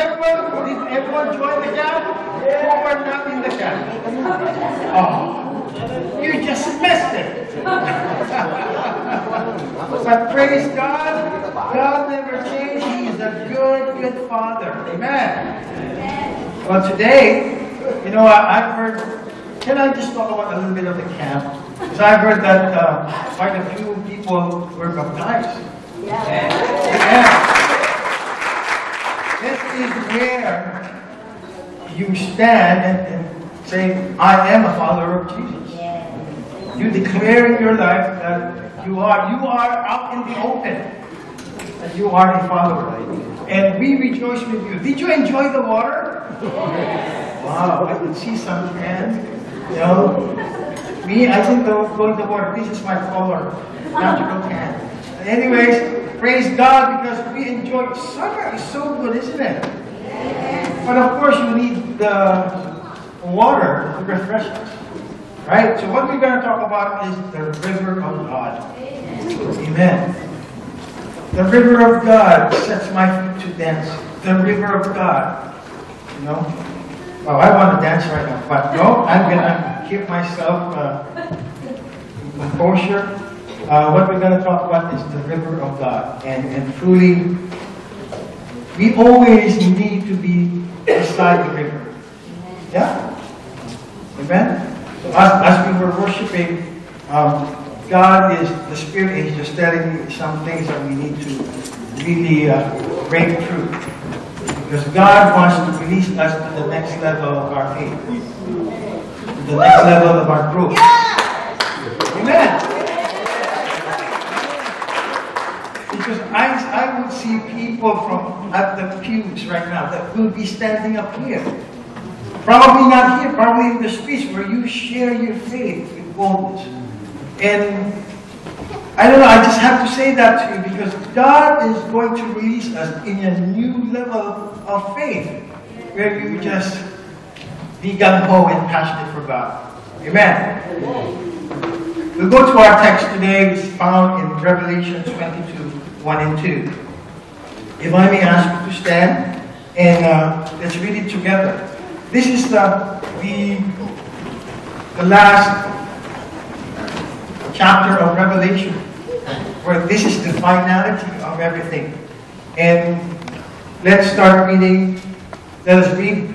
everyone, did everyone join the camp? Were not in the camp? Oh, you just missed it. but praise God, God never changed. He is a good, good Father. Amen. Well, today, you know, I, I've heard, can I just talk about a little bit of the camp? Because I've heard that uh, quite a few people were baptized. Yeah. This is where you stand and, say, I am a follower of Jesus. You declare in your life that you are, you are out in the open. That you are a follower. And we rejoice with you. Did you enjoy the water? Wow, I can see some hands. You know, me, I didn't go, go in the water. This is my color, magical tan. Anyways, praise God because we enjoy. Summer is so good, isn't it? But of course, you need the water to refresh us. Right? So what we're going to talk about is the river of God. Amen. The river of God sets my feet to dance. The river of God. You know? Well, I want to dance right now, but no, I'm going to keep myself uh, composure. Uh, what we're going to talk about is the river of God. And, and truly, we always need to be beside the river. Yeah? Amen? So as, as we were worshiping, um, God is, the Spirit is just telling me some things that we need to really uh, break through. Because God wants to release us to the next level of our faith. To the next level of our growth. Amen. Because I, I would see people from at the pews right now that will be standing up here. Probably not here, probably in the streets where you share your faith with boldness. And I don't know, I just have to say that to you because God is going to release us in a new level of faith where you just be gung-ho and passionate for God. Amen. We'll go to our text today, it's found in Revelation 22, 1 and 2. If I may ask you to stand and uh, let's read it together. This is the, the, the last chapter of Revelation, where this is the finality of everything. And let's start reading. Let us read.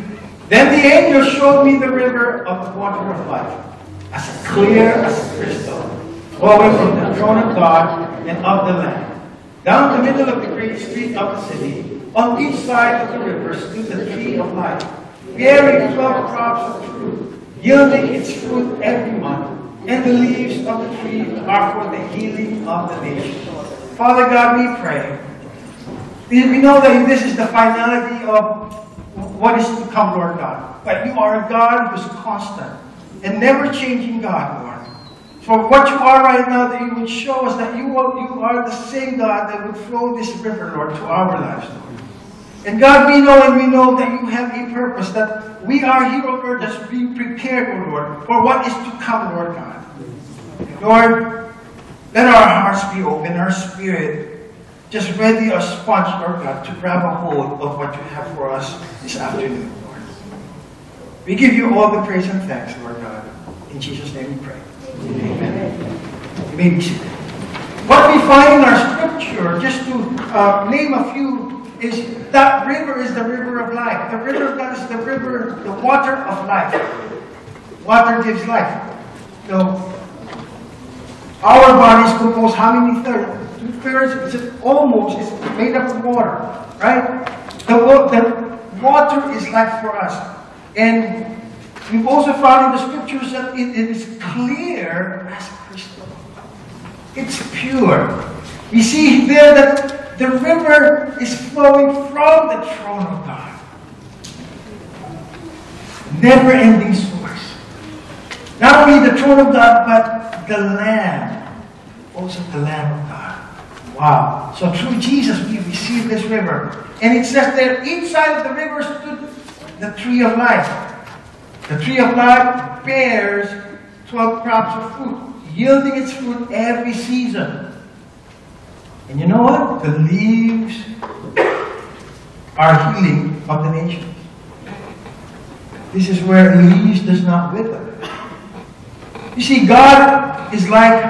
Then the angel showed me the river of the water of life, as clear as crystal, flowing from the throne of God and of the Lamb. Down the middle of the great street of the city, on each side of the river stood the tree of life, bearing twelve crops of fruit, yielding its fruit every month and the leaves of the tree are for the healing of the nation. Father God, we pray. We know that this is the finality of what is to come, Lord God. But you are a God who's constant and never changing God, Lord. So what you are right now, that you would show us that you are, you are the same God that would flow this river, Lord, to our lives, Lord. And God, we know and we know that you have a purpose, that we are here on earth just being prepared, O Lord, for what is to come, Lord God. Lord, let our hearts be open, our spirit just ready as sponge, Lord God, to grab a hold of what you have for us this afternoon, Lord. We give you all the praise and thanks, Lord God. In Jesus' name we pray. Amen. What we find in our scripture, just to uh, name a few, is that river is the river of life. The river of God is the river, the water of life. Water gives life. So, our bodies compose how many thirds? Two thirds, it's almost, it's made up of water, right? The, the water is life for us. And we've also found in the scriptures that it, is clear as crystal. It's pure. We see there that the river is flowing from the throne of God. Never ending source. Not only the throne of God, but the Lamb. Also the Lamb of God. Wow. So through Jesus, we receive this river. And it says there, inside of the river stood the tree of life. The tree of life bears 12 crops of fruit, yielding its fruit every season. And you know what? The leaves are healing of the nations. This is where leaves does not wither. You see, God is like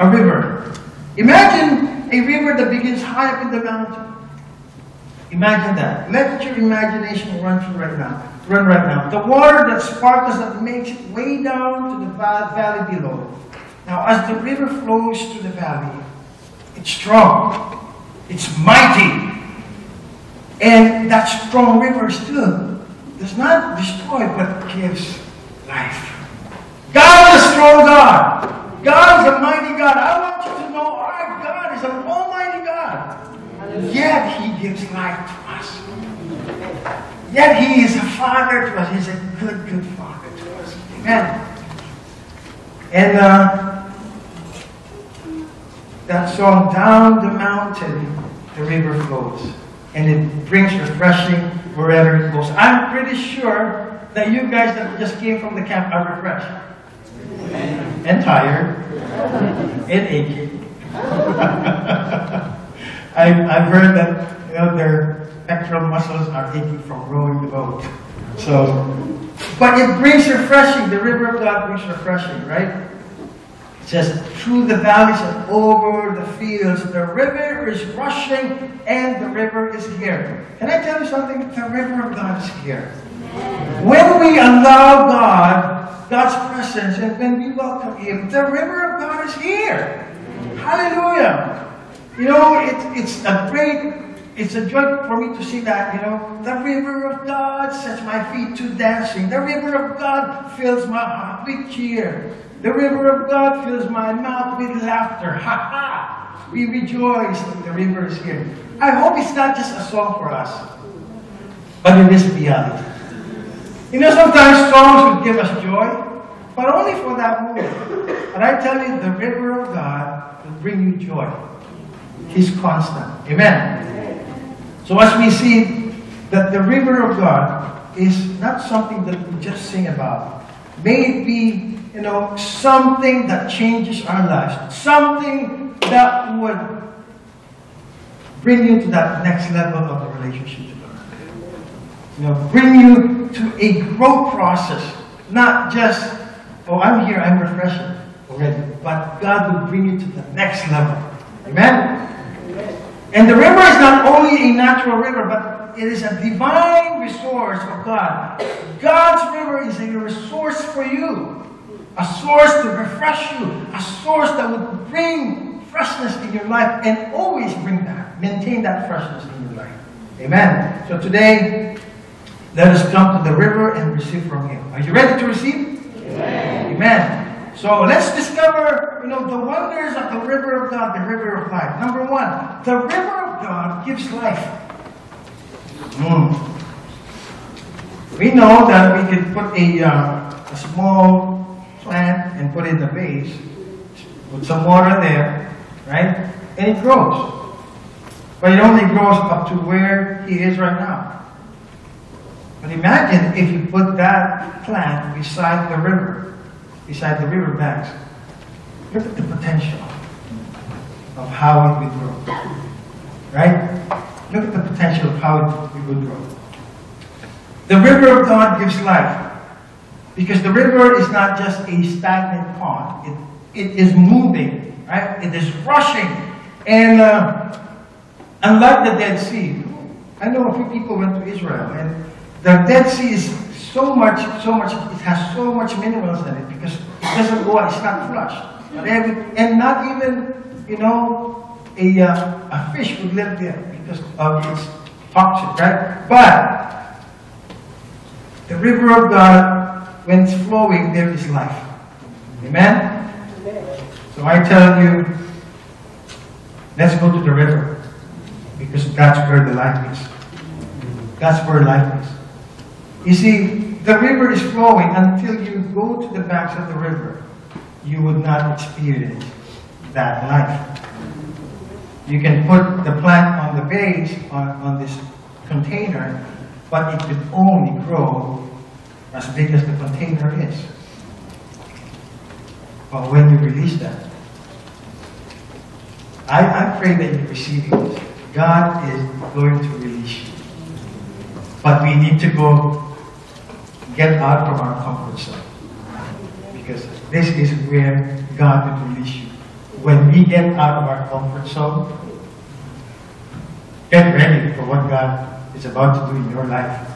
a river. Imagine a river that begins high up in the mountain. Imagine that. Let your imagination run through right now. Run right now. The water that sparkles that makes it way down to the valley below. Now, as the river flows through the valley, it's strong. It's mighty. And that strong river still does not destroy, but gives life. God is a strong God. God is a mighty God. I want you to know our God is an almighty God. Yet He gives life to us. Yet He is a Father to us. He's a good, good Father to us. Amen. And uh, that song, Down the Mountain, the river flows. And it brings refreshing wherever it goes. I'm pretty sure that you guys that just came from the camp are refreshed and tired and aching. I've, I've heard that you know, their pectoral muscles are aching from rowing the boat. So, but it brings refreshing. The river of God brings refreshing, right? It says, through the valleys and over the fields, the river is rushing and the river is here. Can I tell you something? The river of God is here. When we allow God, God's presence, and when we welcome Him, the river of God is here. Hallelujah. You know, it, it's a great, it's a joy for me to see that, you know. The river of God sets my feet to dancing. The river of God fills my heart with cheer. The river of God fills my mouth with laughter. Ha ha! We rejoice that the river is here. I hope it's not just a song for us, but it is reality. You know, sometimes songs will give us joy, but only for that moment. And I tell you, the river of God will bring you joy. He's constant. Amen. So as we see that the river of God is not something that we just sing about. May it be you know, something that changes our lives, something that would bring you to that next level of the relationship to God. You know, bring you to a growth process, not just, oh, I'm here, I'm refreshing already, but God will bring you to the next level. Amen? And the river is not only a natural river, but it is a divine resource of God. God's river is a resource for you a source to refresh you, a source that would bring freshness in your life and always bring that, maintain that freshness in your life. Amen. So today, let us come to the river and receive from Him. Are you ready to receive? Amen. Amen. So let's discover, you know, the wonders of the river of God, the river of life. Number one, the river of God gives life. Mm. We know that we can put a, uh, a small plant and put it in the vase, put some water there, right? And it grows. But it only grows up to where he is right now. But imagine if you put that plant beside the river, beside the river banks. Look at the potential of how it would grow. Right? Look at the potential of how it would grow. The river of God gives life. Because the river is not just a stagnant pond. It, it is moving, right? It is rushing. And uh, unlike the Dead Sea, I know a few people went to Israel, and the Dead Sea is so much, so much, it has so much minerals in it because it doesn't go, it's not flushed. And not even, you know, a, uh, a fish would live there because of its toxin, right? But the river of God when it's flowing, there is life. Amen? So I tell you, let's go to the river. Because that's where the life is. That's where life is. You see, the river is flowing until you go to the banks of the river. You would not experience that life. You can put the plant on the base, on, on this container, but it could only grow as big as the container is. But when you release that, I, I pray that you receive it. God is going to release you. But we need to go get out from our comfort zone. Because this is where God will release you. When we get out of our comfort zone, get ready for what God is about to do in your life.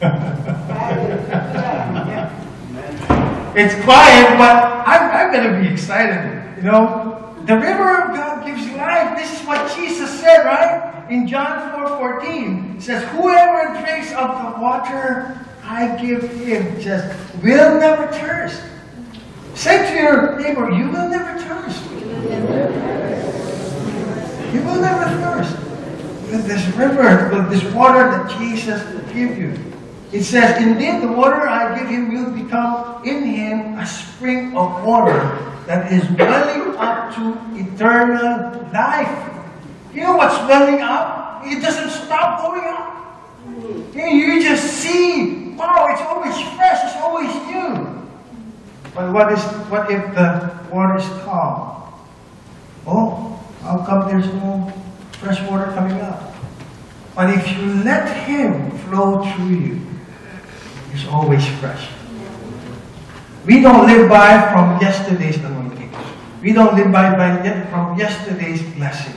it's quiet, but I'm, I'm going to be excited. You know, the river of God gives life. This is what Jesus said, right? In John 4 14, it says, Whoever drinks of the water I give him, just will never thirst. Say to your neighbor, you will never thirst. You will never thirst. This river, this water that Jesus will give you. It says, Indeed, the water I give him will become in him a spring of water that is welling up to eternal life. You know what's welling up? It doesn't stop going up. You just see, wow, it's always fresh, it's always new. But what is what if the water is calm? Oh, how come there's no fresh water coming up? But if you let Him flow through you, it's always fresh. We don't live by from yesterday's anointing. We don't live by, by from yesterday's blessing.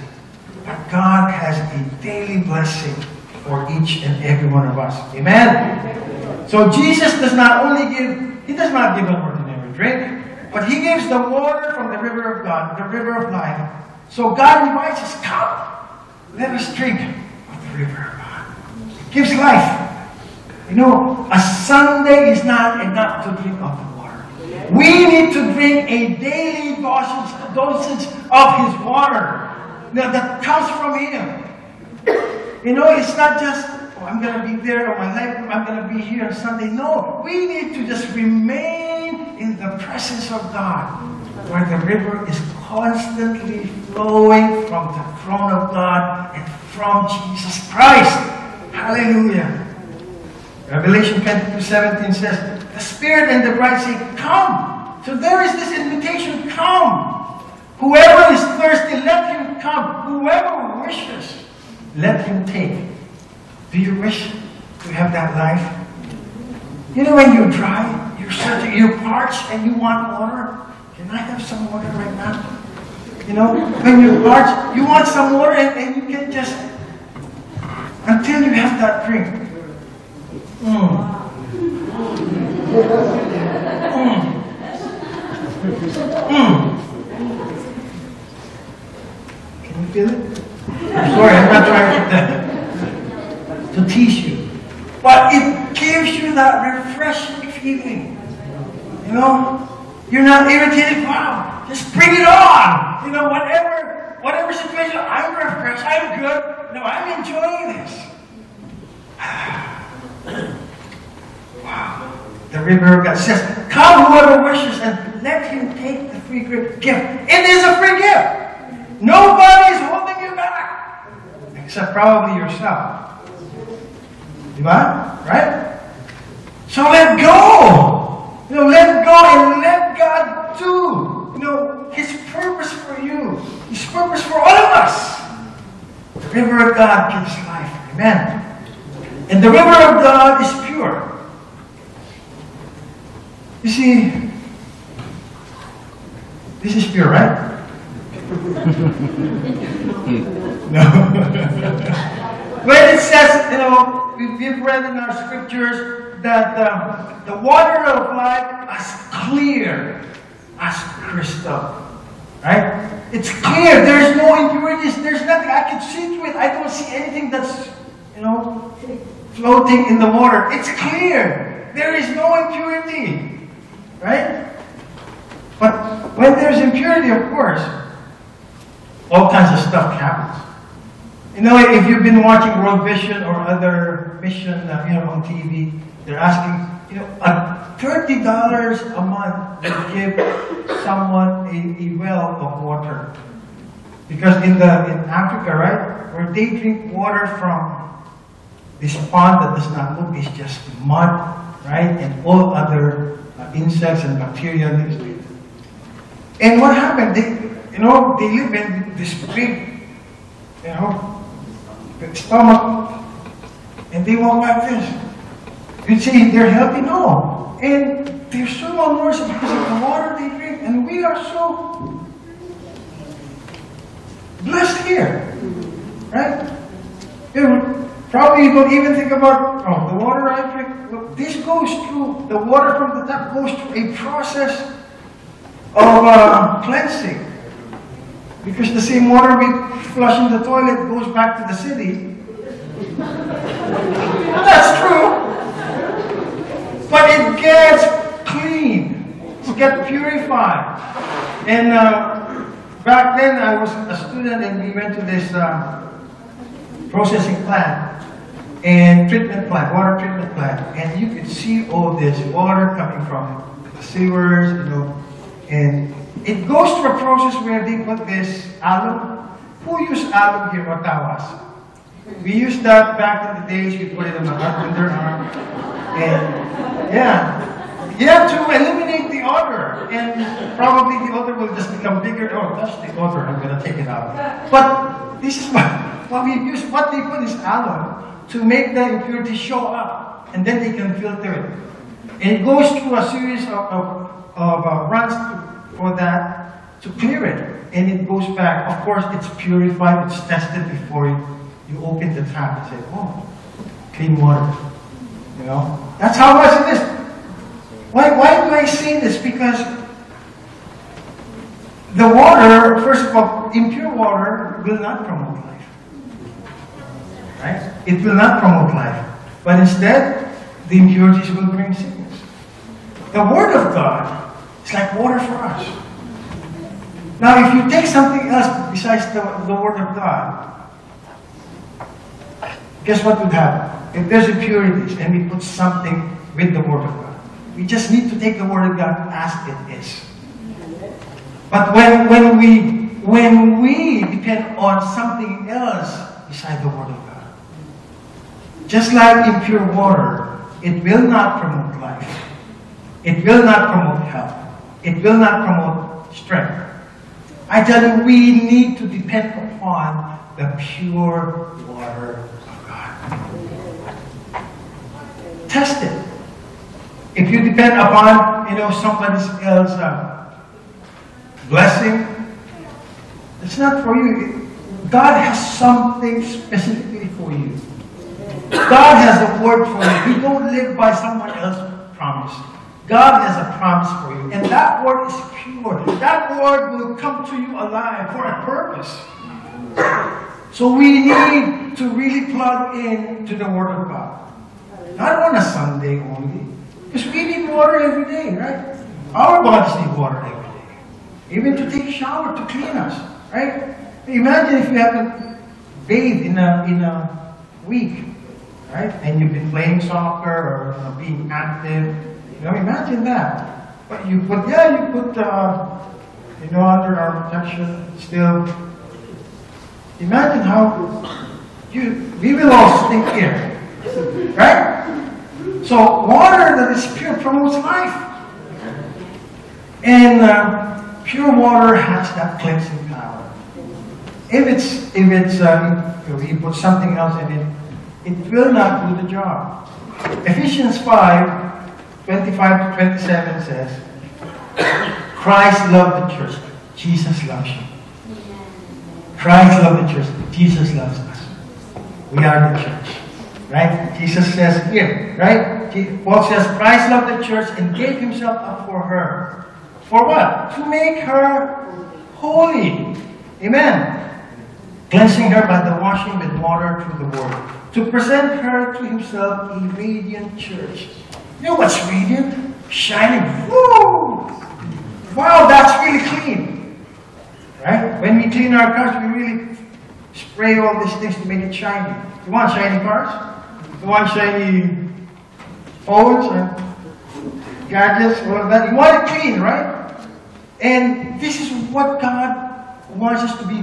But God has a daily blessing for each and every one of us. Amen? So Jesus does not only give, He does not give an ordinary drink, but He gives the water from the river of God, the river of life. So God invites us, come, let us drink of the river of God. It gives life. You know, a Sunday is not enough to drink of the water. We need to drink a daily dosage, dosage of His water that comes from Him. You know, it's not just, oh, I'm going to be there, my life, I'm going to be here on Sunday. No, we need to just remain in the presence of God, where the river is constantly flowing from the throne of God and from Jesus Christ. Hallelujah. Revelation 22 17 says, The Spirit and the bride say, Come. So there is this invitation, come. Whoever is thirsty, let him come. Whoever wishes, let him take. Do you wish to have that life? You know when you're dry, you're you're parched and you want water? Can I have some water right now? You know, when you're parched, you want some water and, and you can just, until you have that drink. Mm. Mm. Mm. Can you feel it? I'm sorry, I'm not trying to, to tease you. But it gives you that refreshing feeling. You know? You're not irritated. Wow, just bring it on. You know, whatever, whatever situation, I'm refreshed, I'm good. No, I'm enjoying this. wow. The river of God says, Come whoever wishes and let him take the free gift. It is a free gift. Nobody is holding you back. Except probably yourself. Diba? Right? So let go. You know, let go and let God do. You know, His purpose for you. His purpose for all of us. The river of God gives life. Amen. And the river of God is pure. You see, this is pure, right? No. when it says, you know, we've read in our scriptures that the water of life is clear as crystal. Right? It's clear. There's no impurities. There's nothing. I can see through it. I don't see anything that's, you know, floating in the water. It's clear. There is no impurity. Right? But when there's impurity, of course, all kinds of stuff happens. You know, if you've been watching World Vision or other mission, uh, you know, on TV, they're asking, you know, uh, thirty dollars a month to give someone a, a well of water, because in the in Africa, right, where they drink water from this pond that does not look, it's just mud, right, and all other uh, insects and bacteria lives. And what happened? They, you know, they live in this big, you know, stomach. and they walk like this. You'd say they're healthy? No. And they're so malnourished because of the water they drink, and we are so blessed here. Right? You probably you don't even think about, oh, the water I drink. Look, this goes through, the water from the tap goes through a process of uh, cleansing. Because the same water we flush in the toilet goes back to the city. That's true. But it gets clean. It gets purified. And uh, back then I was a student and we went to this uh, processing plant and treatment plant, water treatment plant. And you could see all this water coming from the sewers, you know, and it goes through a process where they put this alum. Who used alum here or tawas? We used that back in the days. We put it on the underarm. And yeah. Yeah, to eliminate the odor. And probably the odor will just become bigger. Oh, that's the odor. I'm going to take it out. But this is what, what we use. What they put is alum to make the impurity show up. And then they can filter it. And it goes through a series of, of, of uh, runs for that to clear it. And it goes back. Of course, it's purified. It's tested before you, you open the tap and say, oh, clean water. You know? That's how much it is. Why, why do I say this? Because the water, first of all, impure water will not promote life. Right? It will not promote life. But instead, the impurities will bring sickness. The Word of God like water for us. Now, if you take something else besides the, the Word of God, guess what would happen? If there's impurities and we put something with the Word of God, we just need to take the Word of God as it is. But when, when, we, when we depend on something else beside the Word of God, just like impure water, it will not promote life. It will not promote health. It will not promote strength. I tell you, we need to depend upon the pure water of God. Test it. If you depend upon, you know, somebody else's uh, blessing, it's not for you. God has something specifically for you. God has a word for you. We don't live by someone else's promise. God has a promise for you. And that word is pure. That word will come to you alive for a purpose. So we need to really plug in to the Word of God. Not on a Sunday only. Because we need water every day, right? Our bodies need water every day. Even to take a shower, to clean us, right? Imagine if you haven't bathed in a, in a week, right? And you've been playing soccer or you know, being active. Know, imagine that. But you put, yeah, you put, uh, you know, under our protection still. Imagine how you, we will all stink here, right? So water that is pure promotes life. And uh, pure water has that cleansing power. If it's, if it's, um, if you put something else in it, it will not do the job. Ephesians 5, 25 to 27 says, Christ loved the church. Jesus loves you. Christ loved the church. Jesus loves us. We are the church. Right? Jesus says here, right? Paul says, Christ loved the church and gave himself up for her. For what? To make her holy. Amen. Cleansing her by the washing with water through the word. To present her to himself a radiant church. You know what's radiant? Shining. Woo! Wow, that's really clean. Right? When we clean our cars, we really spray all these things to make it shiny. You want shiny cars? You want shiny phones and gadgets, all that? You want it clean, right? And this is what God wants us to be,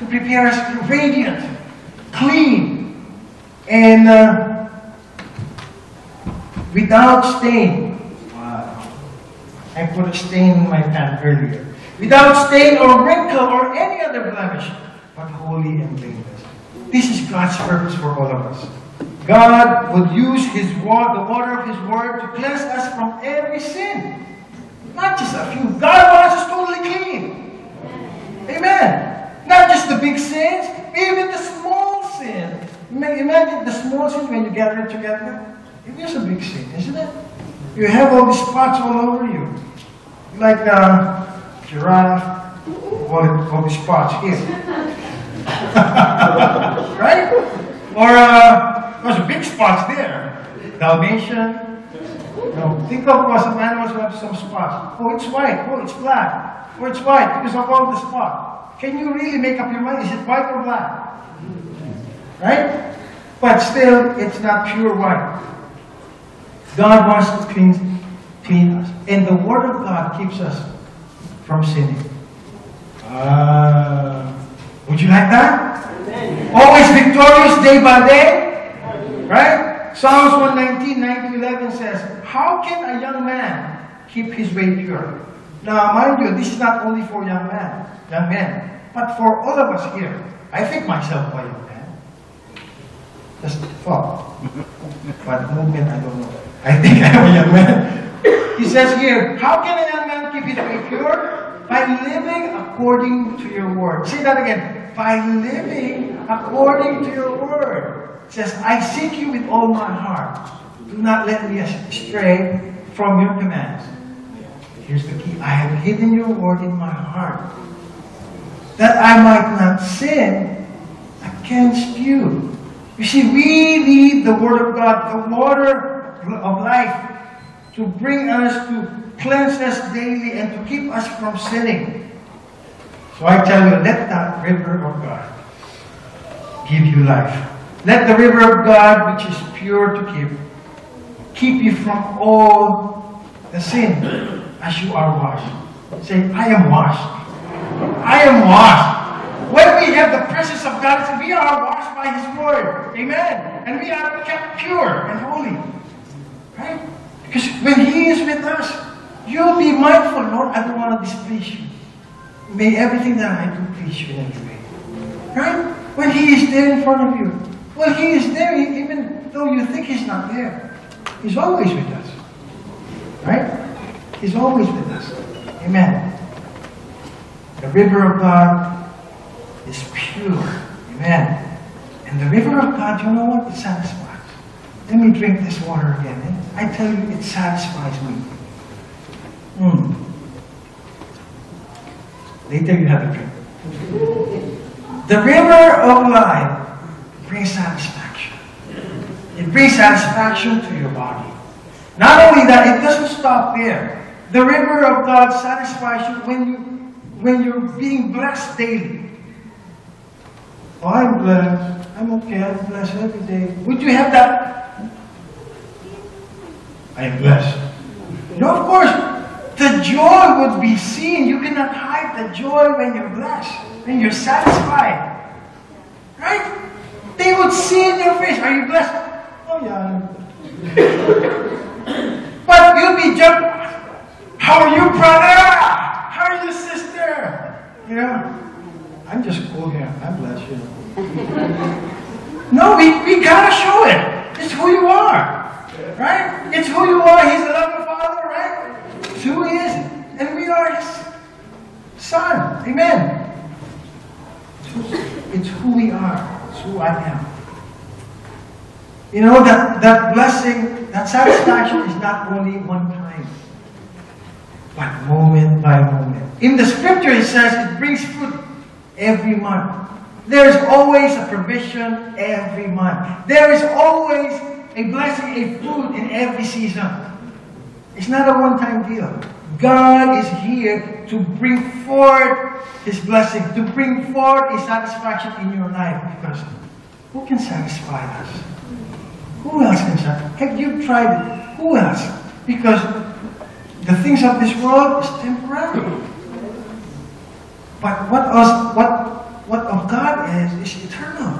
to prepare us radiant, clean, and uh, without stain. Wow. I put a stain in my pen earlier. Without stain or wrinkle or any other blemish, but holy and blameless. This is God's purpose for all of us. God would use His word, the water of His Word, to cleanse us from every sin. Not just a few. God wants us totally clean. Amen. Not just the big sins, even the small sin. Imagine the small sin when you gather together. It is a big sin, isn't it? You have all these spots all over you. Like a giraffe, all, all these spots here. right? Or uh, there's big spots there. Dalmatian. Think of some animals who have some spots. Oh, it's white. Oh, it's black. Oh, it's white because of all the spots. Can you really make up your mind? Is it white or black? Right? But still, it's not pure white. God wants to clean, clean us. And the Word of God keeps us from sinning. Uh, would you like that? Amen. Always victorious day by day? Right? Psalms 119, 9 to 11 says, How can a young man keep his way pure? Now, mind you, this is not only for young men, young men, but for all of us here. I think myself a young man. Just thought. but movement, I don't know. I think I'm a young man. He says here, How can a young man keep his way pure? By living according to your word. Say that again. By living according to your word. It says, I seek you with all my heart. Do not let me astray from your commands. Here's the key. I have hidden your word in my heart. That I might not sin against you. You see, we need the word of God, the water of life, to bring us to cleanse us daily and to keep us from sinning. So I tell you, let that river of God give you life. Let the river of God, which is pure to keep, keep you from all the sin as you are washed. Say, I am washed. I am washed. When we have the presence of God, we are washed by His Word. Amen. And we are kept pure and holy. Right? Because when He is with us, You'll be mindful, Lord, I don't want to displease you. May everything that I do please you in every way. Right? When He is there in front of you. Well, He is there even though you think He's not there. He's always with us. Right? He's always with us. Amen. The river of God is pure. Amen. And the river of God, you know what? It satisfies. Let me drink this water again. I tell you, it satisfies me. Mm. Later you have a drink. The river of life brings satisfaction. It brings satisfaction to your body. Not only that, it doesn't stop there. The river of God satisfies you when you when you're being blessed daily. Oh, I'm blessed. I'm okay. I'm blessed every day. Would you have that? I am blessed. No, of course. The joy would be seen. You cannot hide the joy when you're blessed, when you're satisfied. Right? They would see in your face, are you blessed? Oh yeah. but you'll be jumping. How are you, brother? How are you, sister? You know? I'm just cool here. I'm blessed, you know. no, we, we gotta show it. It's who you are. Right? It's who you are. He's the loving father, right? It's who He is. And we are His Son. Amen. It's who we are. It's who I am. You know, that, that blessing, that satisfaction is not only one time, but moment by moment. In the scripture, it says it brings fruit every month. There's always a provision every month. There is always a blessing, a fruit in every season. It's not a one-time deal. God is here to bring forth His blessing, to bring forth a satisfaction in your life. Because who can satisfy us? Who else can satisfy? Have you tried it? Who else? Because the things of this world is temporary. But what else, what what of God is is eternal.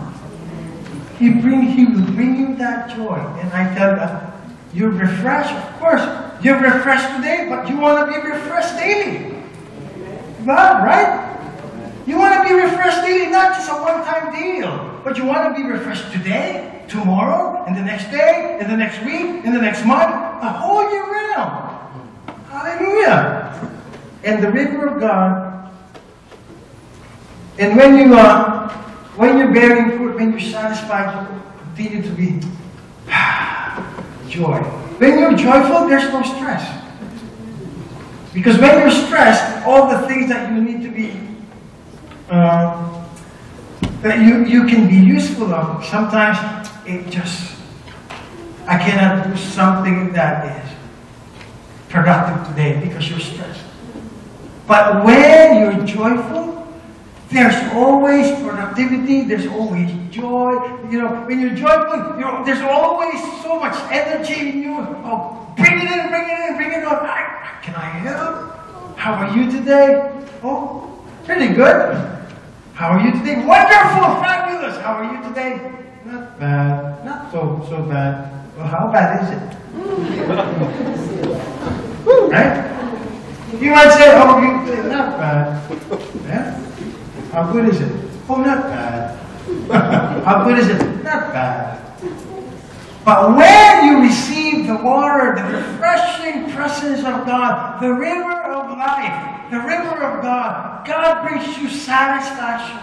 He bring He will bring you that joy. And I tell you, you're refreshed, of course. You're refreshed today, but you want to be refreshed daily. God, right? You want to be refreshed daily, not just a one-time deal, but you want to be refreshed today, tomorrow, and the next day, in the next week, in the next month, a whole year round. Hallelujah. And the river of God, and when you are, when you're bearing fruit, when you're satisfied, you continue to be joy. When you're joyful, there's no stress. Because when you're stressed, all the things that you need to be, uh, that you, you can be useful of, sometimes it just, I cannot do something that is productive today because you're stressed. But when you're joyful, there's always productivity, there's always joy. You know, when you're joyful, you're, there's always so much energy in you. Oh, bring it in, bring it in, bring it on. I, can I help? How are you today? Oh, pretty good. How are you today? Wonderful, fabulous. How are you today? Not bad. Not so so bad. Well, how bad is it? right? You might say, oh, you, not bad. Yeah? How good is it? Oh, not bad. How good is it? Not bad. But when you receive the water, the refreshing presence of God, the river of life, the river of God, God brings you satisfaction.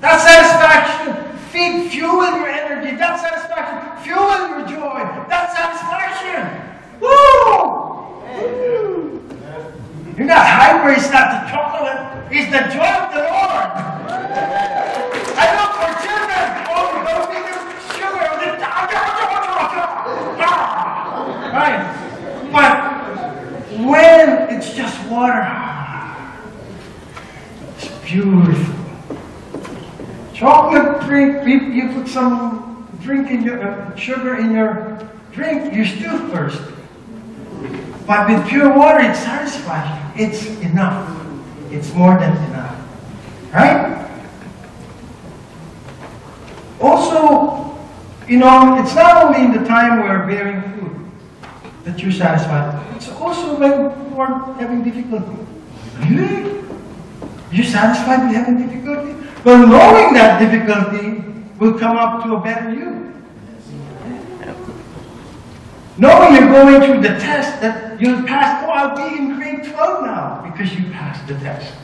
That satisfaction feed, fuel your energy. That satisfaction fuel your joy. That satisfaction. Woo! You're not hyper, it's not the chocolate, it's the joy of the Lord. I know for children, oh, don't think there's sugar, the Right. But when it's just water, it's beautiful. Chocolate drink, you put some drink in your uh, sugar in your drink, you're still thirsty. But with pure water, it satisfies you. It's enough. It's more than enough. Right? Also, you know, it's not only in the time we're bearing food that you're satisfied. It's also when we're having difficulty. Really? You're satisfied with having difficulty? But knowing that difficulty will come up to a better you. Knowing you're going through the test that you passed. pass, oh, I'll be in grade 12 now because you passed the test.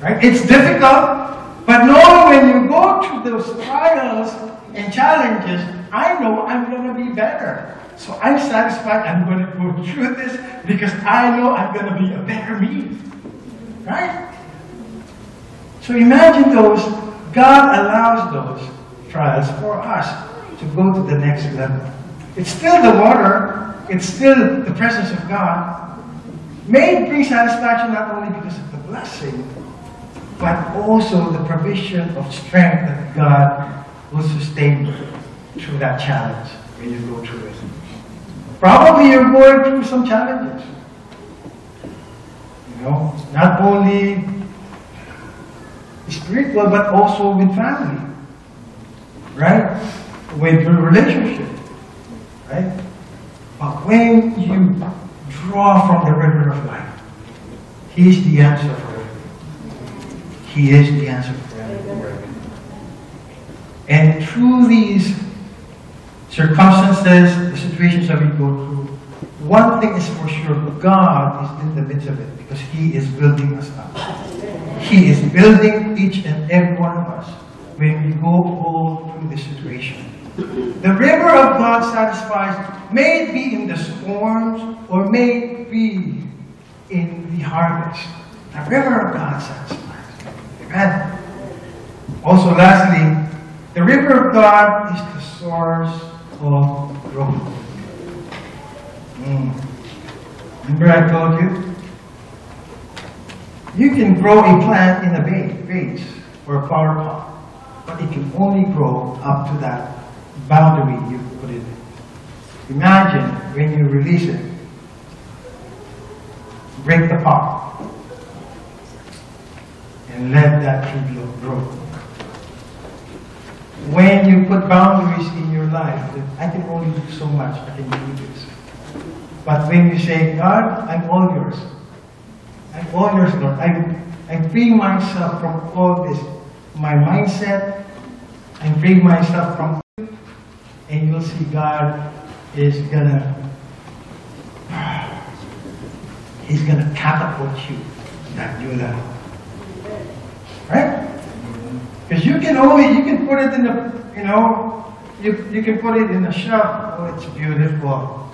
Right? It's difficult, but knowing when you go through those trials and challenges, I know I'm going to be better. So I'm satisfied I'm going to go through this because I know I'm going to be a better me. Right? So imagine those, God allows those trials for us to go to the next level. It's still the water, it's still the presence of God. May bring satisfaction not only because of the blessing, but also the provision of strength that God will sustain through that challenge when you go through it. Probably you're going through some challenges. You know, not only spiritual, but also with family. Right? With your relationship. Right? But when you draw from the river of life, He's the answer for everything. He is the answer for everything. And through these circumstances, the situations that we go through, one thing is for sure, God is in the midst of it because He is building us up. He is building each and every one of us when we go all through this situation. The river of God satisfies, may it be in the storms or may it be in the harvest. The river of God satisfies. Amen. Also, lastly, the river of God is the source of growth. Mm. Remember I told you? You can grow a plant in a vase or a flower pot, but it can only grow up to that boundary you put it in. Imagine when you release it, break the pot, and let that tree grow. When you put boundaries in your life, I can only do so much, I can do this. But when you say, God, I'm all yours. I'm all yours, Lord. I, I free myself from all this. My mindset, I'm freeing myself from and you'll see God is gonna He's gonna catapult you that new level. Right? Because you can only you can put it in the you know you you can put it in the shop. Oh, it's beautiful.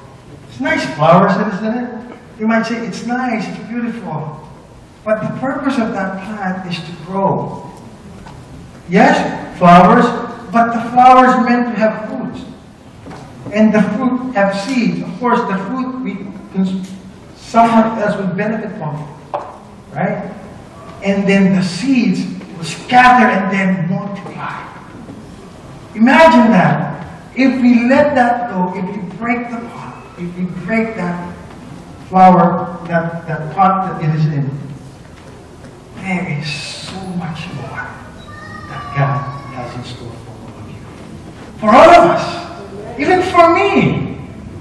It's nice flowers, isn't it? You might say it's nice, it's beautiful. But the purpose of that plant is to grow. Yes, flowers, but the flowers meant to have fruits. And the fruit have seeds. Of course, the fruit we someone else will benefit from it. Right? And then the seeds will scatter and then multiply. Imagine that. If we let that go, if we break the pot, if we break that flower, that, that pot that it is in, there is so much more that God has in store for all of you. For all of us. Even for me.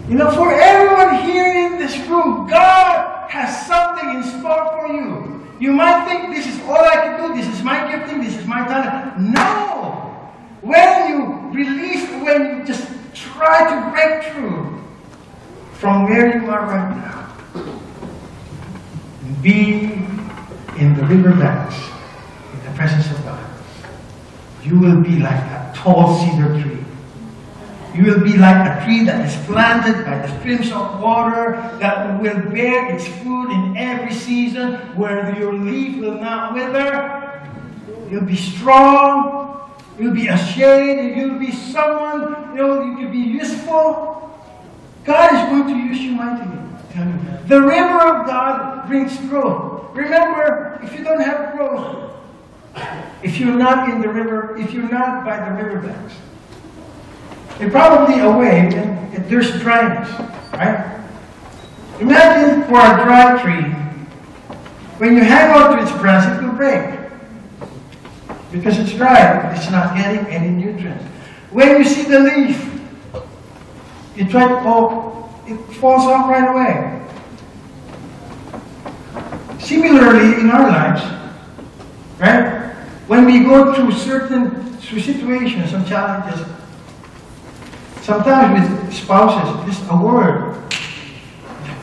You know, for everyone here in this room, God has something in store for you. You might think this is all I can do, this is my gifting, this is my talent. No! When you release, when you just try to break through from where you are right now, be in the riverbanks, in the presence of God, you will be like a tall cedar tree. You will be like a tree that is planted by the streams of water that will bear its fruit in every season, where your leaf will not wither. You'll be strong. You'll be a shade. You'll be someone, you know, you be useful. God is going to use you mightily. The river of God brings growth. Remember, if you don't have growth, if you're not in the river, if you're not by the riverbanks, you're probably away and there's dryness, right? Imagine for a dry tree, when you hang on to its branch, it will break. Because it's dry, it's not getting any nutrients. When you see the leaf, you try to, oh, it falls off right away. Similarly, in our lives, right? When we go through certain through situations and challenges, sometimes with spouses, just a word,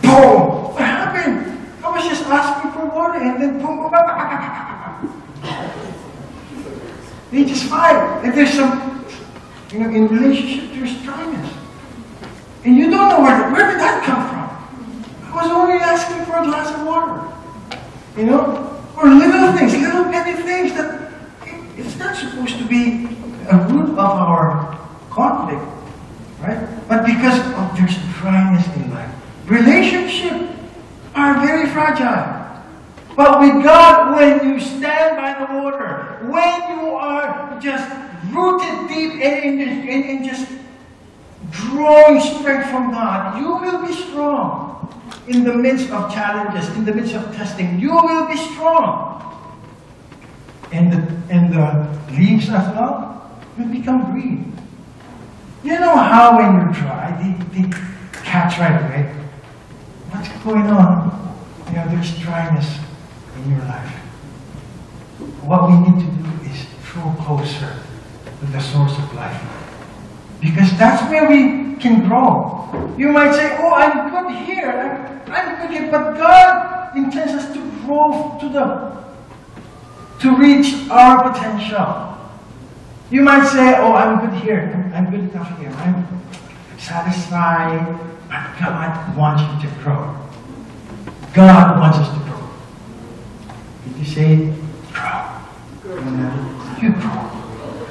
boom, what happened? I was just asking for water and then boom, they just fight. And there's some, you know, in relationship, there's dryness. And you don't know where, where did that come from? I was only asking for a glass of water. You know? Or little things, little petty things that it's not supposed to be a root of our conflict, right? But because of there's dryness in life. Relationships are very fragile. But with God, when you stand by the water, when you are just rooted deep in, in, in, in just drawing strength from God, you will be strong in the midst of challenges, in the midst of testing. You will be strong. And the, and the leaves as well will become green. You know how when you're dry, they, they catch right away. What's going on? You know, there's dryness in your life. What we need to do is draw closer to the source of life. Because that's where we can grow. You might say, oh, I'm good here. I'm, I'm good here. But God intends us to grow to the to reach our potential. You might say, oh, I'm good here. I'm, I'm good enough here. I'm satisfied. But God wants you to grow. God wants us to grow. Did you say, grow? You grow.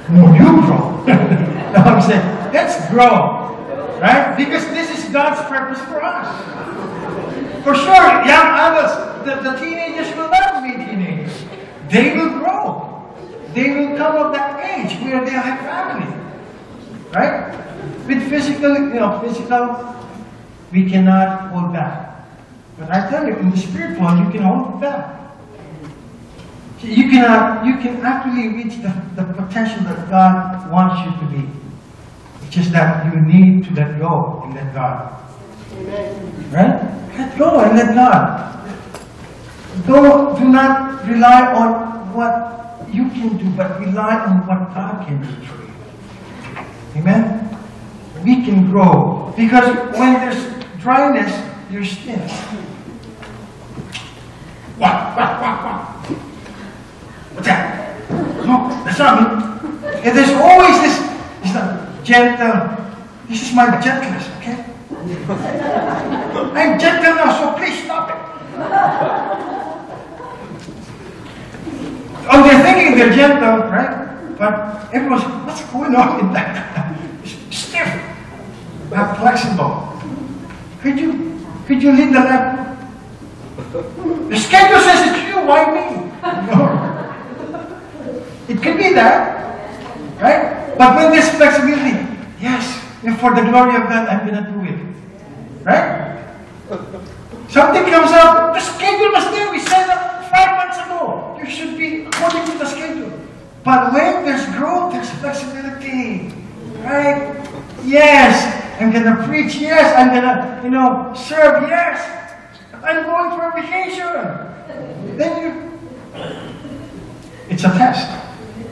No, you grow. no, I'm saying, Let's grow. Right? Because this is God's purpose for us. For sure, young adults, the, the teenagers will never be teenagers. They will grow. They will come of that where they have family. Right? With physical, you know, physical, we cannot hold back. But I tell you, in the spiritual, you can hold back. You cannot, you can actually reach the, the potential that God wants you to be It's just that you need to let go and let God. Amen. Right? Let go and let God. Don't, do not rely on what you can do, but rely on what God can do for you. Amen? we can grow. Because when there's dryness, you're stiff. What? What? What? What? What's that? No, that's not me. And there's always this, this uh, gentle, this is my gentleness, okay? I'm gentle now, so please stop it. Oh, they're thinking they're gentle, right? But everyone's, what's going on in that? Stiff, not flexible. Could you, could you lead the lab? The schedule says it's you, why me? No. It could be that, right? But when there's flexibility, yes, and for the glory of God, I'm going to do it. Right? Something comes up, the schedule was there. We set up five months ago. You should be according to the schedule. But when there's growth, there's flexibility. Right? Yes, I'm gonna preach. Yes, I'm gonna, you know, serve. Yes, I'm going for a vacation. Then you, it's a test.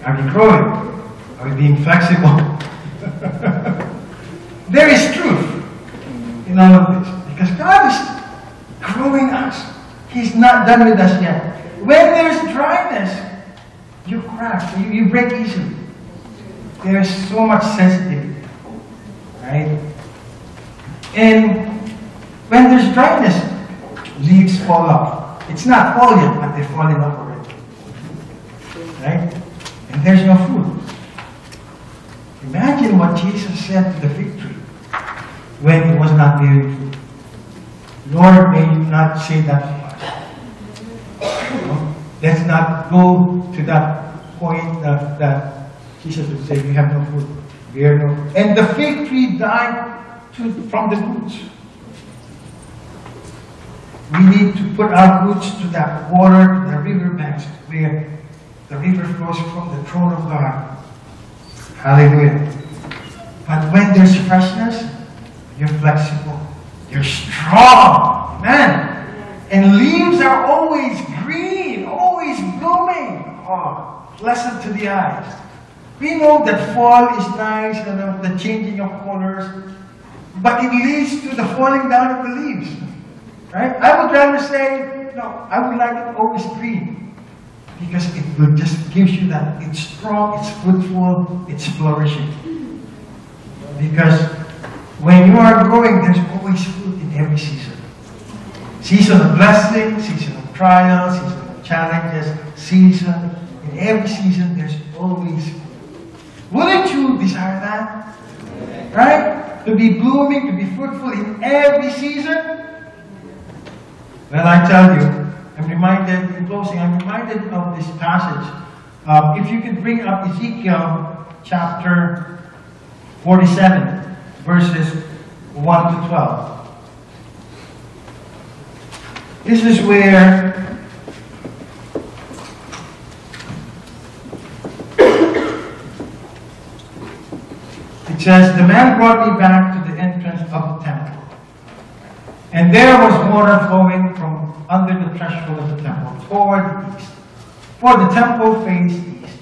Are we growing? Are we being flexible? there is truth in all of this because God is growing us. He's not done with us yet. When there's dryness, you crack, you, you break easily. There's so much sensitivity, right? And when there's dryness, leaves fall off. It's not fall yet, but they're falling off already. Right? And there's no food. Imagine what Jesus said to the fig tree when it was not bearing fruit. Lord, may you not say that to us. Let's not go to that point that, that Jesus would say, we have no food, bear no. And the fig tree died to, from the roots. We need to put our roots to that water, the river banks, where the river flows from the throne of God. Hallelujah. But when there's freshness, you're flexible. You're strong. Amen. And leaves are always green, always blooming. Oh, pleasant to the eyes. We know that fall is nice, and the changing of colors, but it leads to the falling down of the leaves. Right? I would rather say, no, I would like it always green. Because it will just gives you that it's strong, it's fruitful, it's flourishing. Because when you are growing, there's always fruit in every season. Season of blessing, season of trials, season of challenges, season. In every season, there's always fruit. Wouldn't you desire that? Right? To be blooming, to be fruitful in every season? Well, I tell you, I'm reminded, in closing, I'm reminded of this passage. Um, if you could bring up Ezekiel chapter 47, verses 1 to 12. This is where says, The man brought me back to the entrance of the temple. And there was water flowing from under the threshold of the temple toward the east. For the temple faced east.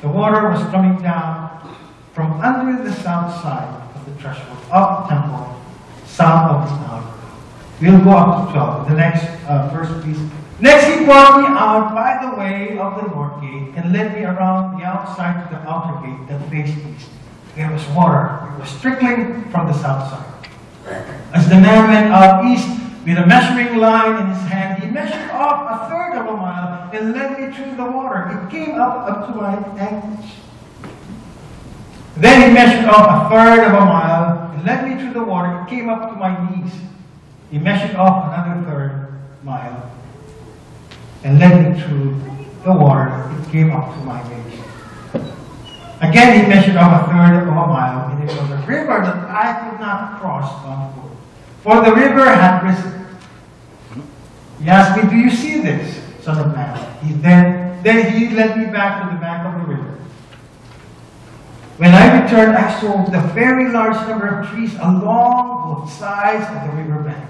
The water was coming down from under the south side of the threshold of the temple, south of the town. We'll go up to 12. The next uh, verse, please. Next, he brought me out by the way of the north gate and led me around the outside to the outer gate that faced east. There was water. It was trickling from the south side. As the man went out east with a measuring line in his hand, he measured off a third of a mile and led me through the water. It came up up to my ankles. Then he measured off a third of a mile and led me through the water. It came up to my knees. He measured off another third mile and led me through the water. It came up to my knees. Again, he measured off a third of a mile, and it was a river that I could not cross on foot. For the river had risen. He asked me, Do you see this, son of man? He then, then he led me back to the bank of the river. When I returned, I saw the very large number of trees along both sides of the river bank.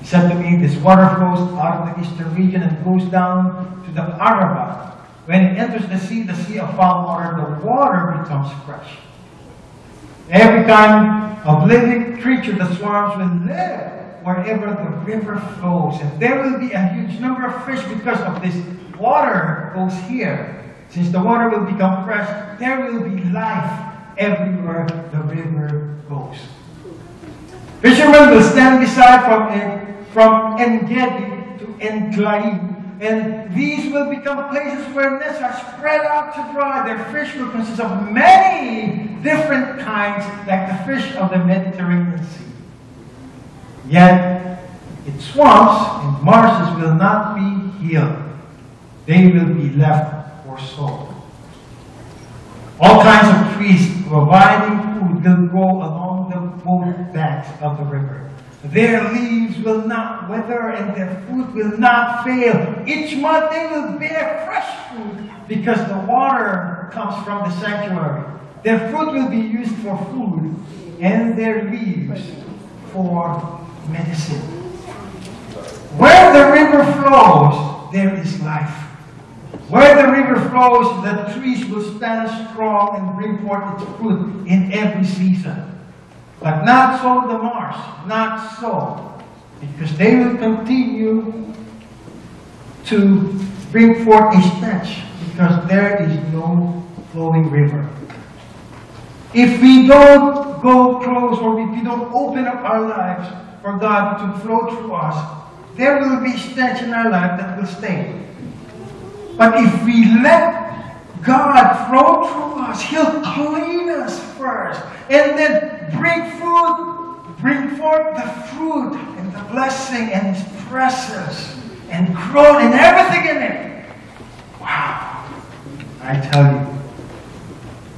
He said to me, This water flows out of the eastern region and goes down to the Arabah. When it enters the sea, the sea of foul water, the water becomes fresh. Every kind of living creature that swarms will live wherever the river flows. And there will be a huge number of fish because of this water goes here. Since the water will become fresh, there will be life everywhere the river goes. Fishermen will stand beside from, eh, from En-gedi to En-Eglaim and these will become places where nets are spread out to dry. Their fish will consist of many different kinds, like the fish of the Mediterranean Sea. Yet, its swamps and marshes will not be healed. They will be left for salt. All kinds of trees providing food will grow along the both banks of the river. Their leaves will not wither and their fruit will not fail. Each month they will bear fresh fruit because the water comes from the sanctuary. Their fruit will be used for food and their leaves for medicine. Where the river flows, there is life. Where the river flows, the trees will stand strong and bring forth its fruit in every season. But not so the marsh, not so. Because they will continue to bring forth a stench because there is no flowing river. If we don't go close or if we don't open up our lives for God to flow through us, there will be stench in our life that will stay. But if we let God flow through us, He'll clean us first and then bring food, bring forth the fruit and the blessing and His presence and growth and everything in it. Wow. I tell you,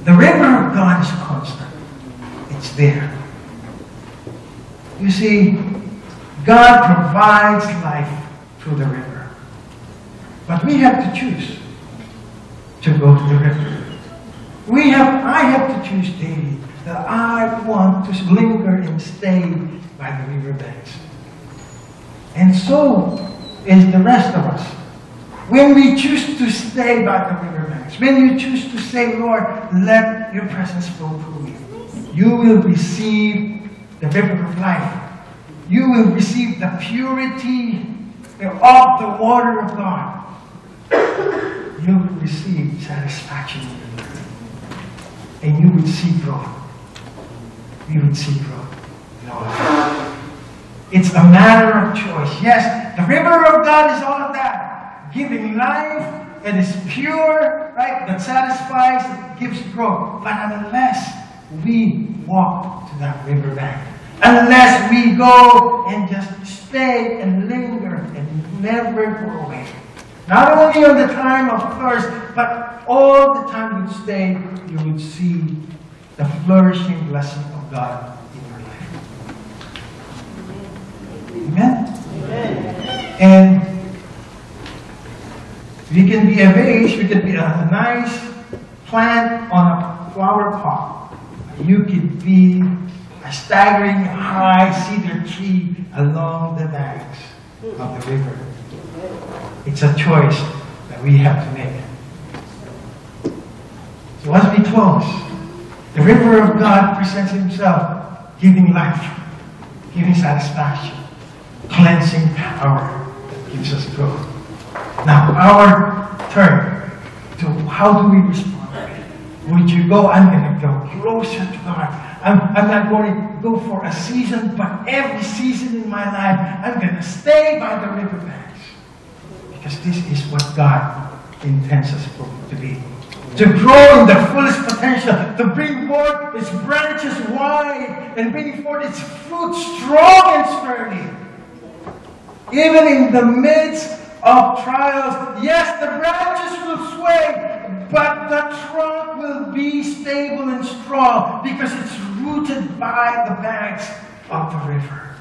the river of God is constant. It's there. You see, God provides life through the river. But we have to choose to go to the river. We have, I have to choose daily that I want to linger and stay by the river banks. And so is the rest of us. When we choose to stay by the river banks, when you choose to say, Lord, let your presence flow through me, you will receive the river of life. You will receive the purity of the water of God. You will receive satisfaction in. And you will see growth. We will see life. It's a matter of choice. Yes, the river of God is all of that. Giving life that is pure, right, that satisfies, gives growth. But unless we walk to that river bank, unless we go and just stay and linger and never go away. Not only on the time of thirst, but all the time you stay, you would see the flourishing blessing of God in your life. Amen? Amen. And we can be a vase, we can be a nice plant on a flower pot. You could be a staggering high cedar tree along the banks of the river. It's a choice that we have to make. So as we close, the river of God presents himself giving life, giving satisfaction, cleansing power that gives us growth. Now, our turn to how do we respond? Would you go? I'm going to go closer to God. I'm, I'm not going to go for a season, but every season in my life, I'm going to stay by the river banks. Because this is what God intends us to be. To grow in the fullest potential, to bring forth its branches wide and bring forth its fruit strong and sturdy. Even in the midst of trials, yes, the branches will sway, but the trunk will be stable and strong because it's rooted by the banks of the river.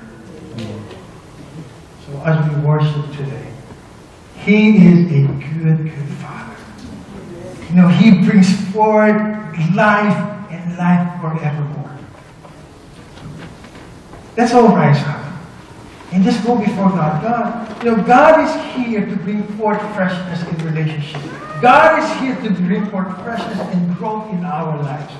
So as we worship today, He is a good, good Father. You know, He brings forth life and life forevermore. Let's all rise up and just go before God. God, you know, God is here to bring forth freshness in relationship. God is here to bring forth freshness and growth in our lives.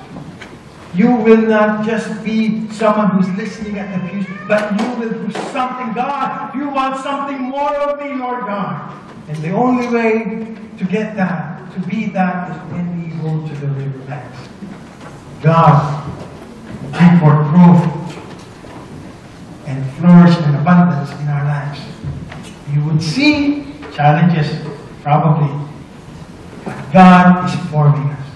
you will not just be someone who's listening at the pews, but you will do something. God, you want something more of me, Lord God. And the only way to get that, to be that, is when we go to the riverbanks. God, bring forth growth and flourish in abundance in our lives. You would see challenges, probably, but God is forming us.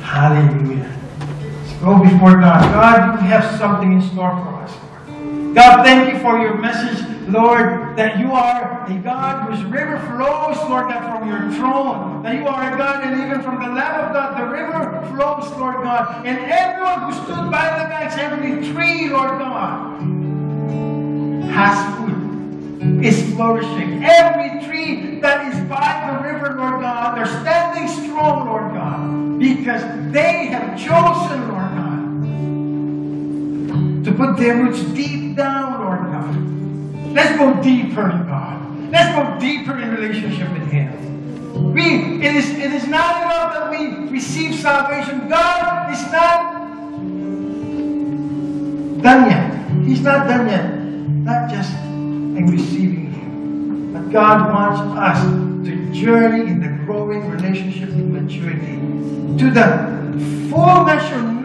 Hallelujah. Let's go before God. God, you have something in store for us. God, thank you for your message, Lord, that you are a God whose river flows, Lord God, from your throne. That you are a God, and even from the Lamb of God, the river flows, Lord God. And everyone who stood by the banks, every tree, Lord God, has food, is flourishing. Every tree that is by the river, Lord God, they're standing strong, Lord God, because they have chosen, Lord God, to put their roots deep down, Lord God. Let's go deeper in God. Let's go deeper in relationship with Him. We, it is, it is not enough that we receive salvation. God is not done yet. He's not done yet. Not just in receiving Him. But God wants us to journey in the growing relationship in maturity to the full measure,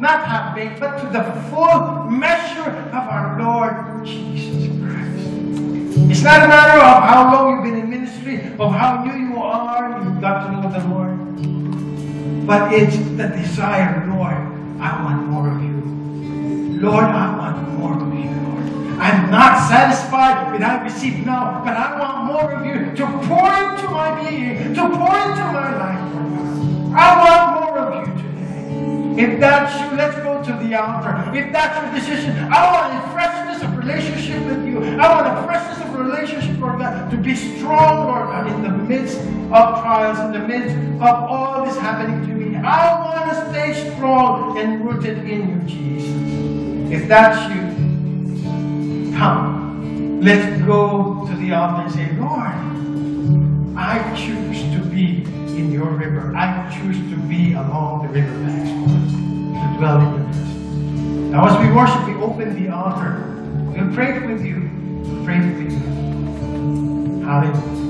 not half baked, but to the full measure of our Lord Jesus Christ. It's not a matter of how long you've been in ministry, of how new you are, you've got to know the Lord. But it's the desire, Lord, I want more of you. Lord, I want more of you, Lord. I'm not satisfied with what I received now, but I want more of you to pour into my being, to pour into my life, I want more. If that's you, let's go to the altar. If that's your decision, I want a freshness of relationship with you. I want a freshness of relationship, Lord God, to be strong, Lord God, in the midst of trials, in the midst of all this happening to me. I want to stay strong and rooted in you, Jesus. If that's you, come. Let's go to the altar and say, Lord, I choose to be in your river. I choose to be along the river banks, Lord, to dwell in your. Now, as we worship, we open the altar. We'll pray with you. We'll pray with you. Hallelujah.